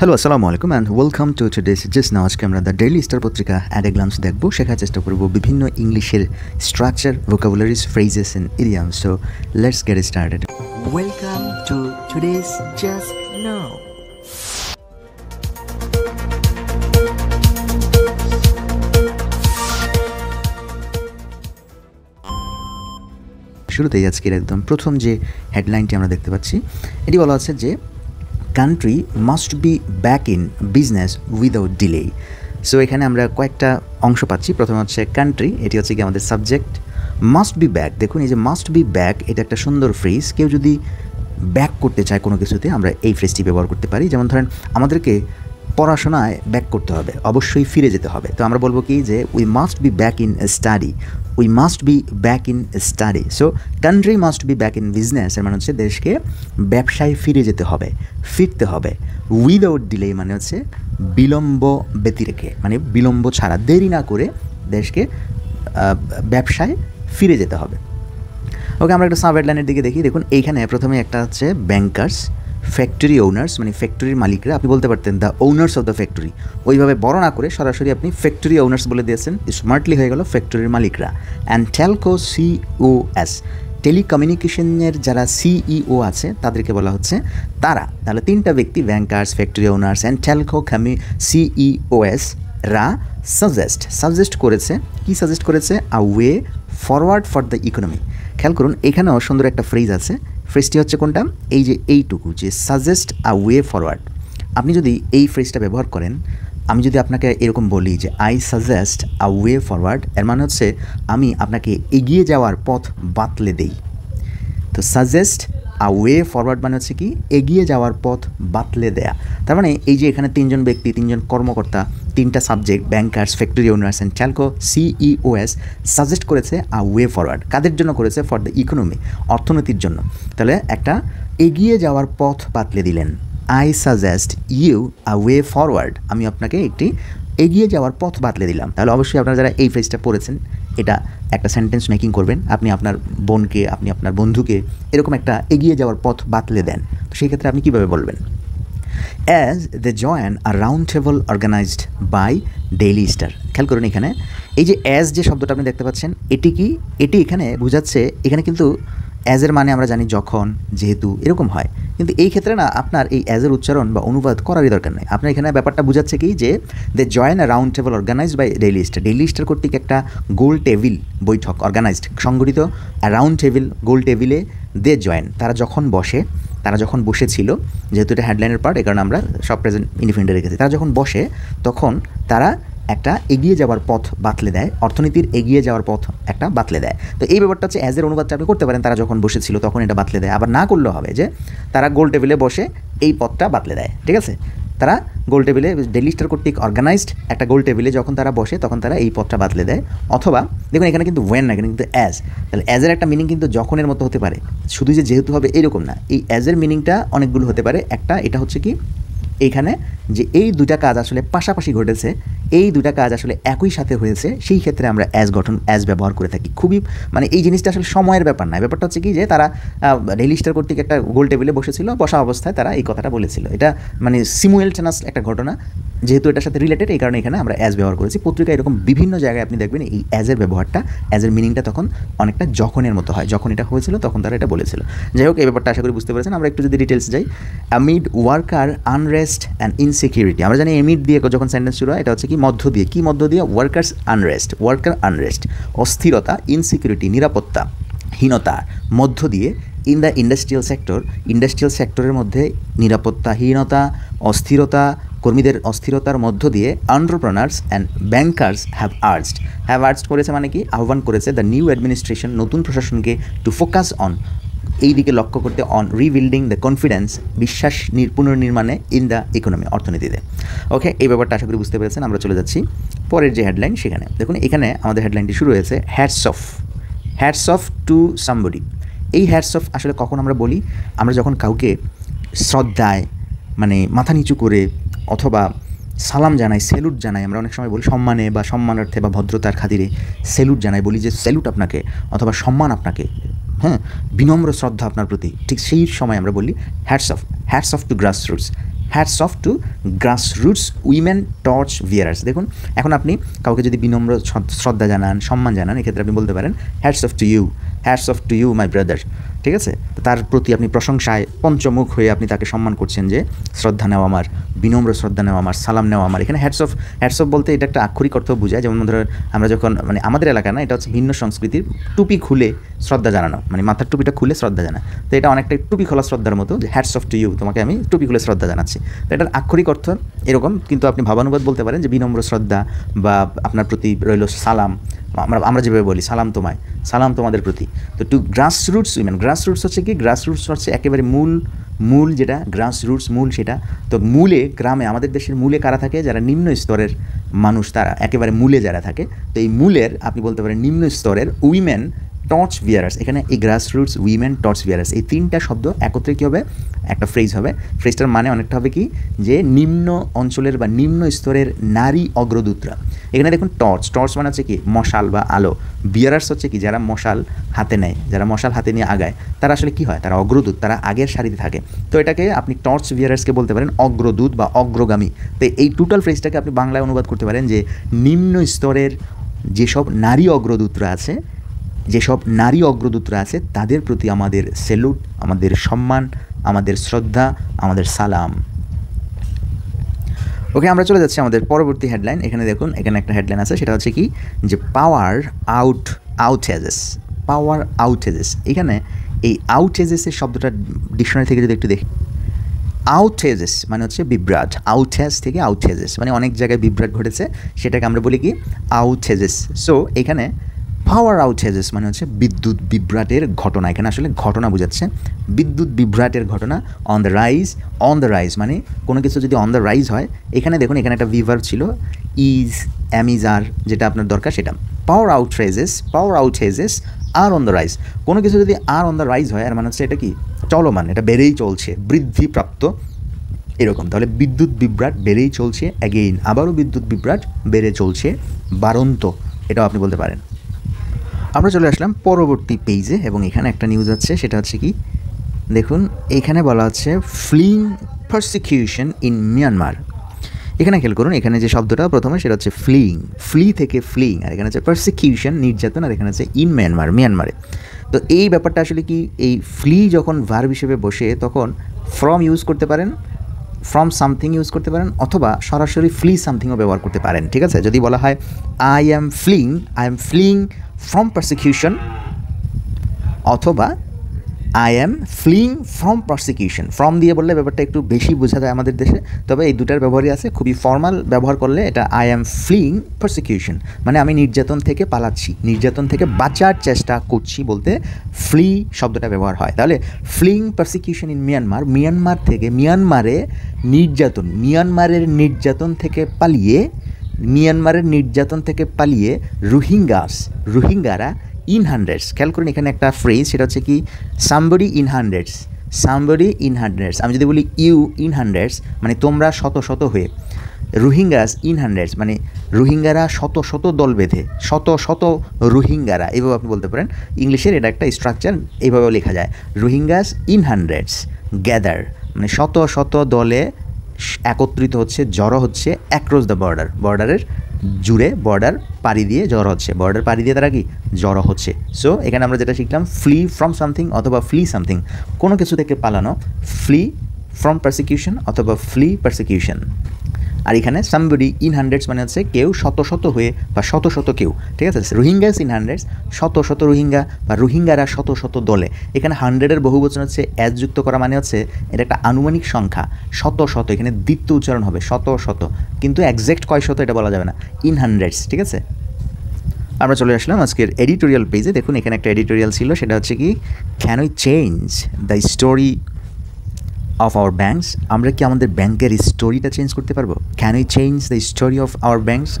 Hello আসসালামু আলাইকুম and welcome to today's just now আজকে আমরা দ্য ডেইলি স্টার পত্রিকা অ্যাড এ গ্লান্স দেখব। শেখার চেষ্টা করব বিভিন্ন ইংলিশের structure vocabularies phrases and idiom so let's get started Welcome to today's Just Now. শুরুতেই আজকের একদম প্রথম যে হেডলাইনটি আমরা দেখতে পাচ্ছি এটি বলা আছে যে country must be back in business without delay so এখানে আমরা কয়েকটা অংশ পাচ্ছি। প্রথমে হচ্ছে কান্ট্রি এটি হচ্ছে কি আমাদের সাবজেক্ট মাস্ট বি ব্যাক দেখুন এই যে মাস্ট বি ব্যাক এটা একটা সুন্দর ফ্রেজ কেউ যদি ব্যাক করতে চায় কোনো কিছুতে, আমরা এই ফ্রেজটি ব্যবহার করতে পারি। যেমন ধরেন, আমাদেরকে পড়াশোনায় ব্যাক করতে হবে, অবশ্যই ফিরে যেতে হবে। তো আমরা বলব কি যে we must be back in study we must be back in study so country must be back in business এর মানে হচ্ছে দেশকে ব্যবসায় ফিরে যেতে হবে, ফিরতে হবে। উইদাউট ডিলে মানে হচ্ছে বিলম্ব ব্যতিরেকে মানে বিলম্ব ছাড়া, দেরি না করে দেশকে ব্যবসায় ফিরে যেতে হবে। ওকে আমরা একটা সাব হেডলাইনের দিকে দেখি। দেখুন, এইখানে প্রথমে একটা হচ্ছে ব্যাংকার্স ফ্যাক্টরি ওনার্স মানে ফ্যাক্টরির মালিকরা, আপনি বলতে পারতেন the owners of the factory ওইভাবে বড় না করে সরাসরি আপনি ফ্যাক্টরি ওনার্স বলে দিয়েছেন স্মার্টলি হয়ে গেল ফ্যাক্টরির মালিকরা। অ্যান্ড টেলকো সিওএস টেলিকমিউনিকেশনের যারা সিইও আছে, তাদেরকে বলা হচ্ছে তারা। তাহলে তিনটা ব্যক্তি bankers factory owners and telco কামি সিইওএস রা সাজেস্ট সাজেস্ট করেছে, কি সাজেস্ট করেছে? A way forward for the economy খেয়াল করুন, এখানেও সুন্দর একটা ফ্রেজ আছে ফ্রেজটি হচ্ছে কোনটা? এই যে এইটুকু, যে সাজেস্ট আ ওয়ে ফরওয়ার্ড আপনি যদি এই ফ্রেজটা ব্যবহার করেন, আমি যদি আপনাকে এরকম বলি যে I suggest a way forward এর মানে হচ্ছে আমি আপনাকে এগিয়ে যাওয়ার পথ বাতলে দেই। তো সাজেস্ট আ ওয়ে ফরওয়ার্ড মানে হচ্ছে কি, এগিয়ে যাওয়ার পথ বাতলে দেয়া। তার মানে এই যে এখানে তিনজন ব্যক্তি, তিনজন কর্মকর্তা তিনটা subject bankers factory owners and telco CEOs suggest করেছে আ ওয়ে ফরওয়ার্ড কাদের জন্য করেছে? ফর দ্য ইকোনমি অর্থনীতির জন্য। তাহলে একটা এগিয়ে যাওয়ার পথ বাতলে দিলেন। I suggest you a way forward আমি আপনাকে একটি এগিয়ে যাওয়ার পথ বাতলে দিলাম। তাহলে অবশ্যই আপনারা যারা এই ফ্রেজটা পড়েছেন, এটা একটা সেন্টেন্স মেকিং করবেন। আপনি আপনার বোনকে, আপনি আপনার বন্ধুকে এরকম একটা এগিয়ে যাওয়ার পথ বাতলে দেন। তো সেই ক্ষেত্রে আপনি কীভাবে বলবেন? As the join a round table organized by Daily Star খেয়াল করুন এখানে। এই যে অ্যাজ যে শব্দটা আপনি দেখতে পাচ্ছেন, এটি কি? এটি এখানে বোঝাচ্ছে, এখানে কিন্তু অ্যাজের মানে আমরা জানি যখন, যেহেতু, এরকম হয়। কিন্তু এই ক্ষেত্রে না, আপনার এই অ্যাজের উচ্চারণ বা অনুবাদ করারই দরকার নেই। আপনার এখানে ব্যাপারটা বোঝাচ্ছে কি যে the join a round table organized by Daily Star Daily Star কর্তৃক একটা গোল টেবিল বৈঠক অর্গানাইজড সংগঠিত। রাউন্ড টেবিল গোল টেবিলে দে জয়েন তারা যখন বসে তারা যখন বসেছিল, যেহেতু এটা হ্যান্ডলাইনের পার্ট এই কারণে আমরা সব প্রেজেন্ট ইন্ডিপেন্ডে রেখেছি। তারা যখন বসে, তখন তারা একটা এগিয়ে যাওয়ার পথ বাতলে দেয়, অর্থনীতির এগিয়ে যাওয়ার পথ একটা বাতলে দেয়। তো এই ব্যাপারটা হচ্ছে অ্যাজের অনুবাদটা আপনি করতে পারেন, তারা যখন বসেছিল, তখন এটা বাতলে দেয়। আবার না করলেও হবে যে, তারা গোল টেবিলে বসে এই পথটা বাতলে দেয়, ঠিক আছে? তারা গোল টেবিলে ডেলি স্টার কর্তৃক অর্গানাইজড একটা গোল টেবিলে যখন তারা বসে, তখন তারা এই পথটা বাদলে দেয়। অথবা, দেখুন এখানে কিন্তু ওয়েন না এখানে কিন্তু অ্যাজ তাহলে অ্যাজের একটা মিনিং কিন্তু যখনের মতো হতে পারে। শুধু যে যেহেতু হবে এরকম না, এই অ্যাজের মিনিংটা অনেকগুলো হতে পারে। একটা, এটা হচ্ছে কি এইখানে যে এই দুটা কাজ আসলে পাশাপাশি ঘটেছে, এই দুটা কাজ আসলে একই সাথে হয়েছে, সেই ক্ষেত্রে আমরা অ্যাজ গঠন অ্যাজ ব্যবহার করে থাকি। খুবই মানে এই জিনিসটা আসলে সময়ের ব্যাপার না। ব্যাপারটা হচ্ছে কি যে তারা রেলিস্টার কর্তৃক একটা গোল টেবিলে বসেছিল, বসা অবস্থায় তারা এই কথাটা বলেছিল। এটা মানে সিমুয়েলটেনাস একটা ঘটনা, যেহেতু এটার সাথে রিলেটেড এই কারণে এখানে আমরা অ্যাজ ব্যবহার করেছি। পত্রিকা এরকম বিভিন্ন জায়গায় আপনি দেখবেন এই অ্যাজের ব্যবহারটা অ্যাজের মিনিংটা তখন অনেকটা যখনের মতো হয়। যখন এটা হয়েছিল তখন তারা এটা বলেছিল। যাই হোক, এই ব্যাপারটা আশা করি বুঝতে পেরেছেন। আমরা একটু যদি ডিটেলস যাই amid worker unrest and insecurity আমরা জানি এমিড দিয়ে যখন সেন্টেন্স শুরু হয়, এটা হচ্ছে কি? মধ্য দিয়ে। কি মধ্য দিয়ে? ওয়ার্কার্স আনরেস্ট ওয়ার্কার আনরেস্ট অস্থিরতা ইনসিকিউরিটি নিরাপত্তা হীনতার মধ্য দিয়ে in the industrial sector industrial সেক্টরের মধ্যে নিরাপত্তাহীনতা অস্থিরতা, কর্মীদের অস্থিরতার মধ্য দিয়ে entrepreneurs and bankers have urged have urged করেছে মানে কি? আহ্বান করেছে দ্য নিউ অ্যাডমিনিস্ট্রেশন নতুন প্রশাসনকে টু ফোকাস অন এই দিকে লক্ষ্য করতে অন রিবিল্ডিং দ্য কনফিডেন্স বিশ্বাস নির- পুনর্নির্মাণে ইন দ্য ইকোনমি অর্থনীতিতে। ওকে এই ব্যাপারটা আশা করি বুঝতে পেরেছেন, আমরা চলে যাচ্ছি পরের যে হেডলাইন সেখানে। দেখুন, এখানে আমাদের হেডলাইনটি শুরু হয়েছে hats off hats off to somebody এই হ্যাটস অফ আসলে কখন আমরা বলি? আমরা যখন কাউকে শ্রদ্ধায় মানে মাথা নিচু করে অথবা সালাম জানাই স্যালুট জানাই, আমরা অনেক সময় বলি সম্মানে বা সম্মানার্থে বা ভদ্রতার খাতিরে স্যালুট জানাই, বলি যে স্যালুট আপনাকে অথবা সম্মান আপনাকে। হ্যাঁ বিনম্র শ্রদ্ধা আপনার প্রতি। ঠিক সেই সময় আমরা বলি hats off hats off to grass roots hats off to grass roots women torch bearers দেখুন, এখন আপনি কাউকে যদি বিনম্র শ্রদ্ধা জানান, সম্মান জানান, এক্ষেত্রে আপনি বলতে পারেন hats off to you hats off to you my brother ঠিক আছে? তার প্রতি আপনি প্রশংসায় পঞ্চমুখ হয়ে আপনি তাকে সম্মান করছেন যে, শ্রদ্ধা নেওয়া আমার, বিনম্র শ্রদ্ধা নেওয়া আমার, সালাম নেওয়া আমার। এখানে হ্যাটস অফ হ্যাটস অফ বলতে এটা একটা আক্ষরিক অর্থ বোঝায়, যেমন ধরো আমরা যখন মানে আমাদের এলাকা না, এটা হচ্ছে ভিন্ন সংস্কৃতির টুপি খুলে শ্রদ্ধা জানানো মানে মাথার টুপিটা খুলে শ্রদ্ধা জানা। তো এটা অনেকটা টুপি খোলা শ্রদ্ধার মতো, যে হ্যাটস অফ টু ইউ তোমাকে আমি টুপি খুলে শ্রদ্ধা জানাচ্ছি। তো এটার আক্ষরিক অর্থ এরকম, কিন্তু আপনি ভাবানুবাদ বলতে পারেন যে বিনম্র শ্রদ্ধা বা আপনার প্রতি রইল সালাম। আমরা আমরা যেভাবে বলি, সালাম তোমায়, সালাম তোমাদের প্রতি। তো to grass roots women grass roots হচ্ছে কি? গ্রাস রুটস হচ্ছে একেবারে মূল মূল যেটা গ্রাস রুটস মূল সেটা। তো মূলে, গ্রামে, আমাদের দেশের মূলে কারা থাকে? যারা নিম্ন স্তরের মানুষ তারা, একেবারে মূলে যারা থাকে। তো এই মূলের, আপনি বলতে পারেন নিম্ন স্তরের উইমেন টর্চ বিয়ারার্স এখানে এই grass roots women torch bearers এই তিনটা শব্দ একত্রে কী হবে? একটা ফ্রেজ হবে। ফ্রেজটার মানে অনেকটা হবে কি? যে নিম্ন অঞ্চলের বা নিম্ন স্তরের নারী অগ্রদূতরা। এখানে দেখুন টর্চ টর্চ মানে হচ্ছে কি? মশাল বা আলো। বিয়ারার্স হচ্ছে কি? যারা মশাল হাতে নেয়, যারা মশাল হাতে নিয়ে আগায়। তারা আসলে কি হয়? তারা অগ্রদূত, তারা আগের সারিতে থাকে। তো এটাকে আপনি টর্চ বিয়ারার্সকে বলতে পারেন, অগ্রদূত বা অগ্রগামী। তো এই টোটাল ফ্রেজটাকে আপনি বাংলায় অনুবাদ করতে পারেন যে নিম্ন স্তরের যেসব নারী অগ্রদূতরা আছে যেসব নারী অগ্রদূতরা আছে, তাদের প্রতি আমাদের সেলুট, আমাদের সম্মান, আমাদের শ্রদ্ধা, আমাদের সালাম। ওকে আমরা চলে যাচ্ছি আমাদের পরবর্তী হেডলাইন এখানে দেখুন, এখানে একটা হেডলাইন আছে, সেটা হচ্ছে কি? যে পাওয়ার আউট আউটেজেস পাওয়ার আউটেজেস এখানে এই আউটেজেসের শব্দটা ডিকশনারি থেকে যদি একটু দেখি। আউটেজেস মানে হচ্ছে বিভ্রাট। আউটেজ থেকে আউটেজেস মানে অনেক জায়গায় বিভ্রাট ঘটেছে, সেটাকে আমরা বলি কি? আউটেজেস সো এখানে পাওয়ার আউটেজেস মানে হচ্ছে বিদ্যুৎ বিভ্রাটের ঘটনা। এখানে আসলে ঘটনা বোঝাচ্ছে। বিদ্যুৎ বিভ্রাটের ঘটনা on the rise on the rise মানে কোনো কিছু যদি অন দ্য রাইজ হয়, এখানে দেখুন, এখানে একটা ভিভার ছিল ইজ অ্যামিজার যেটা আপনার দরকার সেটা। পাওয়ার আউটরেজেস পাওয়ার আউটেজেস আর অন দ্য রাইজ কোনো কিছু যদি আর অন দ্য রাইজ হয় আর মানে হচ্ছে এটা কি? চলমান, এটা বেড়েই চলছে, বৃদ্ধিপ্রাপ্ত, এরকম। তাহলে বিদ্যুৎ বিভ্রাট বেড়েই চলছে অ্যাগেইন আবারও বিদ্যুৎ বিভ্রাট বেড়ে চলছে, বারন্ত, এটাও আপনি বলতে পারেন। আমরা চলে আসলাম পরবর্তী পেজে এবং এখানে একটা নিউজ আছে, সেটা হচ্ছে কি? দেখুন, এখানে বলা হচ্ছে ফ্লিং পারসিকিউশন ইন মিয়ানমার এখানে খেয়াল করুন, এখানে যে শব্দটা প্রথমে, সেটা হচ্ছে ফ্লিং ফ্লি থেকে ফ্লিং আর এখানে হচ্ছে পারসিকিউশন নির্যাতন আর এখানে হচ্ছে ইন মিয়ানমার মিয়ানমারে তো এই ব্যাপারটা আসলে কি, এই ফ্লি যখন ভার্ব হিসেবে বসে, তখন ফ্রম ইউজ করতে পারেন ফ্রম সামথিং ইউজ করতে পারেন অথবা সরাসরি ফ্লি সামথিংও ব্যবহার করতে পারেন, ঠিক আছে? যদি বলা হয় I am fleeing I am fleeing from persecution অথবা I am fleeing from prosecution from দিয়ে বললে ব্যাপারটা একটু বেশি বোঝা যায় আমাদের দেশে, তবে এই দুটার ব্যবহারই আছে। খুবই ফর্মাল ব্যবহার করলে এটা আই অ্যাম ফ্লিং প্রসিকিউশন মানে আমি নির্যাতন থেকে পালাচ্ছি, নির্যাতন থেকে বাঁচার চেষ্টা করছি বলতে ফ্লি শব্দটা ব্যবহার হয়। তাহলে fleeing prosecution in Myanmar Myanmar থেকে মিয়ানমারে নির্যাতন মিয়ানমারের নির্যাতন থেকে পালিয়ে মিয়ানমারের নির্যাতন থেকে পালিয়ে রোহিঙ্গাস রোহিঙ্গারা ইন হান্ড্রেডস খেয়াল করুন, এখানে একটা ফ্রেজ সেটা হচ্ছে কি somebody in hundreds somebody in hundreds আমি যদি বলি ইউ ইন হান্ড্রেডস মানে তোমরা শত শত হয়ে। রোহিঙ্গাস ইন হান্ড্রেডস মানে রোহিঙ্গারা শত শত দল বেঁধে, শত শত রোহিঙ্গারা, এভাবে আপনি বলতে পারেন। ইংলিশের এটা একটা স্ট্রাকচার এইভাবেও লেখা যায়। রোহিঙ্গাস ইন হান্ড্রেডস গ্যাদার মানে শত শত দলে একত্রিত হচ্ছে, জড়ো হচ্ছে অ্যাক্রস দ্য বর্ডার বর্ডারের জুড়ে বর্ডার পাড়ি দিয়ে জড়ো হচ্ছে। বর্ডার পাড়ি দিয়ে তারা কি? জ্বর হচ্ছে। সো এখানে আমরা যেটা শিখলাম ফ্লি ফ্রম সামথিং অথবা ফ্লি সামথিং কোনো কিছু থেকে পালানো ফ্লি ফ্রম পারসিকিউশন অথবা ফ্লি পারসিকিউশন আর এখানে সামবডি ইন হান্ড্রেডস মানে হচ্ছে কেউ শত শত হয়ে বা শত শত কেউ, ঠিক আছে? রোহিঙ্গাস ইন হান্ড্রেডস শত শত রোহিঙ্গা বা রোহিঙ্গারা শত শত দলে। এখানে হান্ড্রেডের বহু বচন হচ্ছে অ্যাজ যুক্ত করা মানে হচ্ছে এটা একটা আনুমানিক সংখ্যা, শত শত, এখানে দ্বিতীয় উচ্চারণ হবে, শত শত। কিন্তু একজ্যাক্ট কয় শত এটা বলা যাবে না ইন হান্ড্রেডস ঠিক আছে? আমরা চলে আসলাম আজকের এডিটোরিয়াল পেজে দেখুন, এখানে একটা এডিটোরিয়াল ছিল, সেটা হচ্ছে কি can we change the story of our banks আমরা কি আমাদের ব্যাংকের স্টোরিটা চেঞ্জ করতে পারব? Can we change the story of our banks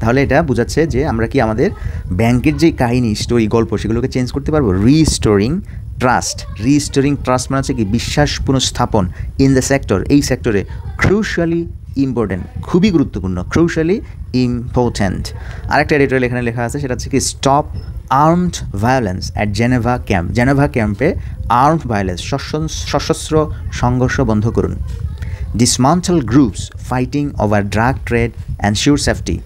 তাহলে এটা বোঝাচ্ছে যে আমরা কি আমাদের ব্যাংকের যে কাহিনী স্টোরি গল্প, সেগুলোকে চেঞ্জ করতে পারব? রিস্টোরিং ট্রাস্ট রিস্টোরিং ট্রাস্ট মানে হচ্ছে কি বিশ্বাস পুনঃস্থাপন ইন দ্য সেক্টর এই সেক্টরে ক্রুশালি ইম্পর্টেন্ট খুবই গুরুত্বপূর্ণ ক্রুশালি ইম্পর্ট্যান্ট আরেকটা এডিটোরিয়াল এখানে লেখা আছে, সেটা হচ্ছে কি stop armed violence at Geneva camp Geneva ক্যাম্পে আর্মড ভায়োলেন্স সশস্ত্র সংঘর্ষ বন্ধ করুন। Dismantle groups fighting over drug trade ensure safety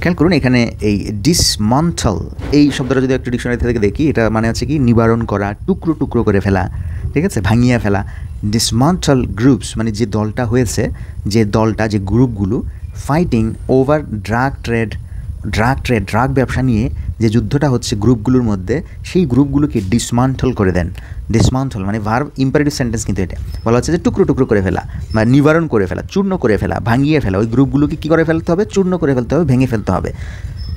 খেয়াল করুন, এখানে এই ডিসমান্টাল এই শব্দটা যদি একটু ডিকশনারি থেকে দেখি, এটা মানে হচ্ছে কি, নিবারণ করা, টুকরো টুকরো করে ফেলা। ঠিক আছে? ভাঙিয়ে ফেলা। ডিসমান্টাল গ্রুপস মানে যে দলটা হয়েছে, যে দলটা, যে গ্রুপগুলো fighting over drug trade drug trade drug ব্যবসা নিয়ে যে যুদ্ধটা হচ্ছে গ্রুপগুলোর মধ্যে, সেই গ্রুপগুলোকে ডিসমান্টল করে দেন। ডিসমান্টল মানে ভার ইম্পারেটিভ সেন্টেন্স কিন্তু এটা। বলা হচ্ছে যে টুকরো টুকরো করে ফেলা, বা নিবারণ করে ফেলা, চূর্ণ করে ফেলা, ভাঙিয়ে ফেলা। ওই গ্রুপগুলোকে কী করে ফেলতে হবে? চূর্ণ করে ফেলতে হবে, ভেঙে ফেলতে হবে।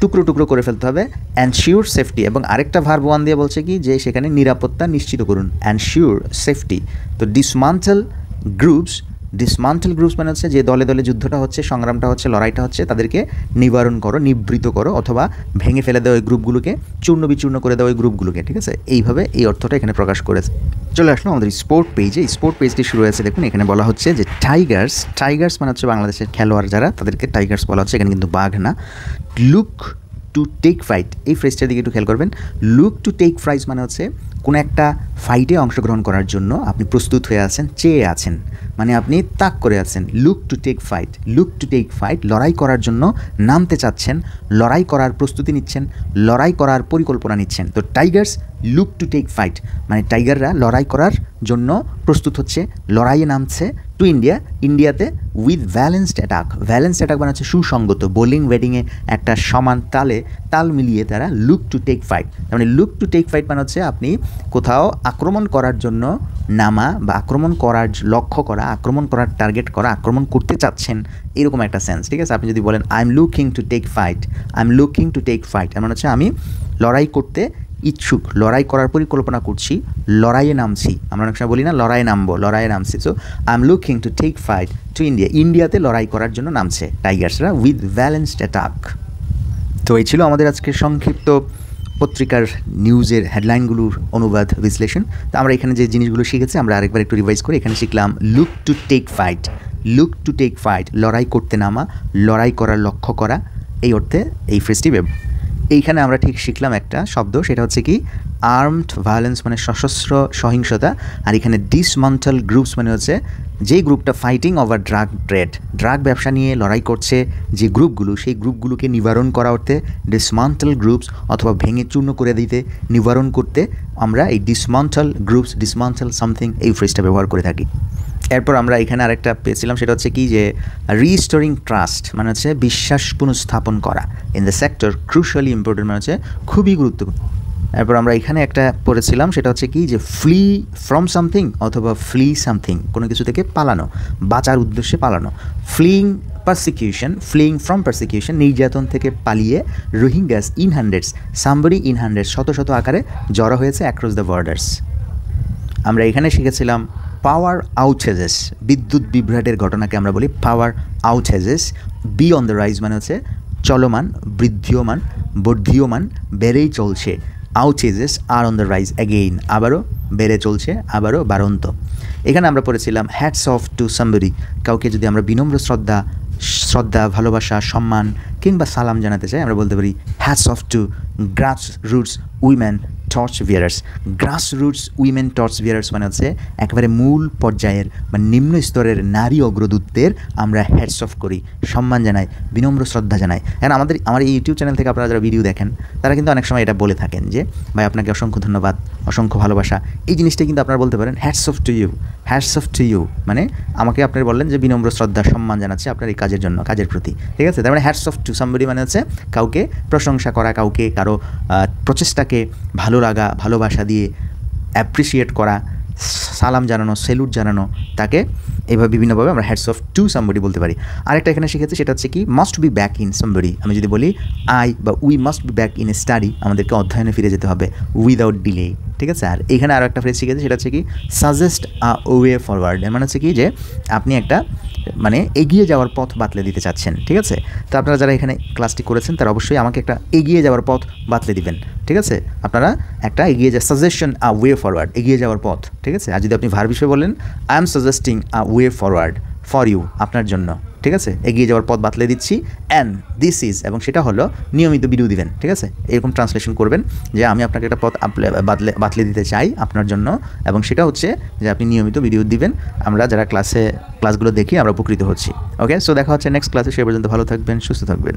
টুকরো টুকরো করে ফেলতে হবে অ্যান্ড শিওর সেফটি এবং আরেকটা ভার্ব ওয়ান দিয়ে বলছে কি, যে সেখানে নিরাপত্তা নিশ্চিত করুন অ্যান্ড শিওর সেফটি তো ডিসমান্টেল গ্রুপস ডিসমান্টেল গ্রুপস মানে হচ্ছে যে দলে দলে যুদ্ধটা হচ্ছে, সংগ্রামটা হচ্ছে, লড়াইটা হচ্ছে, তাদেরকে নিবারণ করো, নিবৃত করো, অথবা ভেঙে ফেলে দেওয়া ওই গ্রুপগুলোকে, চূর্ণ বিচূর্ণ করে দেওয়া ওই গ্রুপগুলোকে, ঠিক আছে? এইভাবে এই অর্থটা এখানে প্রকাশ করেছে। চলে আসলো আমাদের স্পোর্ট পেজে স্পোর্ট পেজটি শুরু হয়েছে, দেখুন, এখানে বলা হচ্ছে যে টাইগার্স টাইগার্স মানে হচ্ছে বাংলাদেশের খেলোয়াড় যারা, তাদেরকে টাইগার্স বলা হচ্ছে, এখানে কিন্তু বাঘ না। লুক টু টেক ফাইট এই ফ্রেজটার দিকে একটু খেয়াল করবেন। লুক টু টেক ফ্রাইজ মানে হচ্ছে কোনো একটা ফাইটে অংশগ্রহণ করার জন্য আপনি প্রস্তুত হয়ে আছেন, চেয়ে আছেন। মানে আপনি তাক করে আছেন look to take fight look to take fight লড়াই করার জন্য নামতে চাচ্ছেন, লড়াই করার প্রস্তুতি নিচ্ছেন, লড়াই করার পরিকল্পনা নিচ্ছেন। তো Tigers look to take fight মানে টাইগাররা লড়াই করার জন্য প্রস্তুত হচ্ছে, লড়াইয়ে নামছে টু ইন্ডিয়া, ইন্ডিয়াতে with balanced attack balanced attack মানে হচ্ছে সুসঙ্গত বোলিং ব্যাটিংয়ে একটা সমান তালে, তাল মিলিয়ে তারা লুক টু টেক ফাইট মানে লুক টু টেক ফাইট মানে হচ্ছে আপনি কোথাও আক্রমণ করার জন্য নামা বা আক্রমণ করার লক্ষ্য করা, আক্রমণ করার টার্গেট করা, আক্রমণ করতে চাচ্ছেন এরকম একটা সেন্স ঠিক আছে? আপনি যদি বলেন I am looking to take fight I am looking to take fight মানে হচ্ছে আমি লড়াই করতে ইচ্ছুক, লড়াই করার পরিকল্পনা করছি, লড়াইয়ে নামছি। আমরা অনেক সময় বলি না, লড়াইয়ে নামবো, লড়াইয়ে নামছি। So I am looking to take fight to India ইন্ডিয়াতে লড়াই করার জন্য নামছে টাইগার্সরা উইথ ব্যালেন্সড অ্যাটাক তো এই ছিল আমাদের আজকে সংক্ষিপ্ত পত্রিকার নিউজের হেডলাইনগুলোর অনুবাদ, বিশ্লেষণ। তো আমরা এখানে যে জিনিসগুলো শিখেছি, আমরা আরেকবার একটু রিভাইজ করে এখানে শিখলাম look to take fight look to take fight লড়াই করতে নামা, লড়াই করার লক্ষ্য করা। এই অর্থে এই ফ্রেজটি এইখানে আমরা ঠিক শিখলাম একটা শব্দ, সেটা হচ্ছে কি আর্মড ভায়োলেন্স মানে সশস্ত্র সহিংসতা, আর এখানে ডিসমান্টাল গ্রুপস মানে হচ্ছে যেই গ্রুপটা fighting over drug trade drug ব্যবসা নিয়ে লড়াই করছে যে গ্রুপগুলো, সেই গ্রুপগুলোকে নিবারণ করা অর্থে ডিসমান্টাল গ্রুপস অথবা ভেঙে চূর্ণ করে দিতে, নিবারণ করতে আমরা এই ডিসমান্টাল গ্রুপস ডিসমান্টাল সামথিং এই ফ্রেজটা ব্যবহার করে থাকি। এরপর আমরা এখানে আরেকটা পেয়েছিলাম, সেটা হচ্ছে কি যে রিস্টোরিং ট্রাস্ট মানে হচ্ছে বিশ্বাস পুনঃস্থাপন করা। In the sector crucially important মানে হচ্ছে খুবই গুরুত্বপূর্ণ। এরপর আমরা এখানে একটা পড়েছিলাম, সেটা হচ্ছে কি যে ফ্লি ফ্রম সামথিং অথবা ফ্লি সামথিং কোনো কিছু থেকে পালানো, বাঁচার উদ্দেশ্যে পালানো। Fleeing persecution fleeing from persecution নির্যাতন থেকে পালিয়ে Rohingyas in hundreds somebody in hundreds শত শত আকারে জড়ো হয়েছে অ্যাক্রস দ্য বর্ডার্স আমরা এখানে শিখেছিলাম পাওয়ার আউটহেজেস বিদ্যুৎ বিভ্রাটের ঘটনাকে আমরা বলি power outages be on the rise মানে হচ্ছে চলমান বৃদ্ধিয়মান বর্ধীয়মান বেড়েই চলছে। আউটহেজেস আর অন দ্য রাইজ অ্যাগেইন আবারও বেড়ে চলছে, আবারও বারন্ত এখানে আমরা পড়েছিলাম হ্যাটস অফ টু সাম্বরি কাউকে যদি আমরা বিনম্র শ্রদ্ধা শ্রদ্ধা, ভালোবাসা, সম্মান কিংবা সালাম জানাতে চাই, আমরা বলতে পারি hats off to grass roots women torch bearers grass roots women torch bearers মানে হচ্ছে একেবারে মূল পর্যায়ের বা নিম্ন স্তরের নারী অগ্রদূতদের আমরা হ্যাডস অফ করি, সম্মান জানাই, বিনম্র শ্রদ্ধা জানাই। কারণ আমাদের, আমার এই ইউটিউব চ্যানেল থেকে আপনারা যারা ভিডিও দেখেন, তারা কিন্তু অনেক সময় এটা বলে থাকেন যে, ভাই, আপনাকে অসংখ্য ধন্যবাদ। অসংখ্য ভালোবাসা। এই জিনিসটা কিন্তু আপনারা বলতে পারেন hats off to you hats off to you মানে আমাকে আপনার বললেন যে বিনম্র শ্রদ্ধা, সম্মান জানাচ্ছে আপনার এই কাজের জন্য, কাজের প্রতি। ঠিক আছে? তার মানে হ্যাটস অফ টু সাম্বরি মানে হচ্ছে কাউকে প্রশংসা করা, কাউকে কারও প্রচেষ্টাকে ভালো লাগা, ভালোবাসা দিয়ে অ্যাপ্রিসিয়েট করা সালাম জানানো, সেলুট জানানো, তাকে এইভাবে বিভিন্নভাবে আমরা হ্যাডস অফ টু সামবডি বলতে পারি। আরেকটা এখানে শিখেছি, সেটা হচ্ছে কি must be back in somebody আমি যদি বলি আই বা we must be back in a study আমাদেরকে অধ্যয়নে ফিরে যেতে হবে উইদাউট ডিলে ঠিক আছে? আর এখানে আরও একটা ফ্রেজ শিখেছি, সেটা হচ্ছে কি সাজেস্ট আ ওয়ে ফরওয়ার্ড মানে হচ্ছে কি, যে আপনি একটা মানে এগিয়ে যাওয়ার পথ বাতলে দিতে চাচ্ছেন। ঠিক আছে? তো আপনারা যারা এখানে ক্লাসটি করেছেন, তারা অবশ্যই আমাকে একটা এগিয়ে যাওয়ার পথ বাতলে দিবেন। ঠিক আছে? আপনারা একটা এগিয়ে যা সাজেশন আ ওয়ে ফরওয়ার্ড এগিয়ে যাওয়ার পথ। ঠিক আছে? আর যদি আপনি ভার বিষয়ে বলেন I am suggesting a way forward for you আপনার জন্য, ঠিক আছে? এগিয়ে যাওয়ার পথ বাতলে দিচ্ছি। অ্যান্ড দিস ইজ এবং সেটা হলো, নিয়মিত ভিডিও দিবেন, ঠিক আছে? এরকম ট্রান্সলেশন করবেন যে, আমি আপনাকে একটা পথ বাতলে বাতলে দিতে চাই আপনার জন্য। এবং সেটা হচ্ছে যে, আপনি নিয়মিত ভিডিও দিবেন। আমরা যারা ক্লাসে ক্লাসগুলো দেখি, আমরা উপকৃত হচ্ছি। ওকে সো দেখা হচ্ছে নেক্সট ক্লাসে সে পর্যন্ত ভালো থাকবেন, সুস্থ থাকবেন।